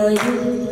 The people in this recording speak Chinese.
呃有